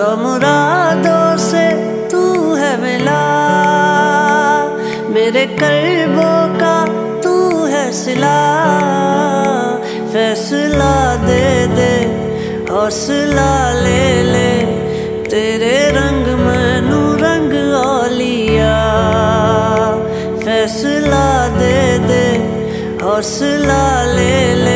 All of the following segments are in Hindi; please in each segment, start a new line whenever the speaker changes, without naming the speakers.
यादों से तू है मिला। मेरे कर्बों का तू है सिला। फैसला दे दे, हौसला ले ले। तेरे रंग मैनू रंग ओलिया फैसला दे दे, हौसला ले ले।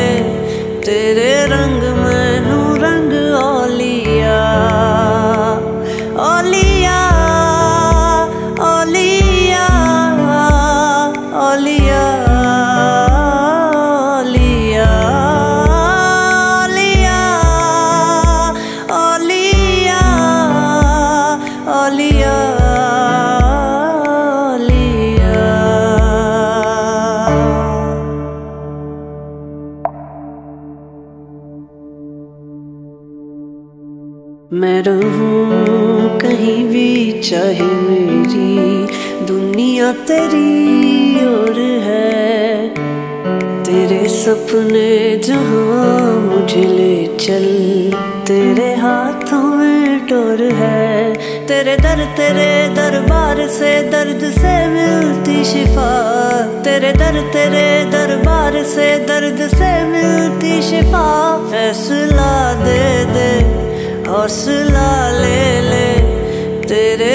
मैं रहूँ कहीं भी, चाहे मेरी दुनिया तेरी और है। तेरे सपने जहाँ मुझे ले चल, तेरे हाथों में डोर है। तेरे दर, तेरे दरबार से दर्द से मिलती शिफा। तेरे दर, तेरे दरबार से दर्द से मिलती शिफा। फैसला दे दे। हौसला ले ले तेरे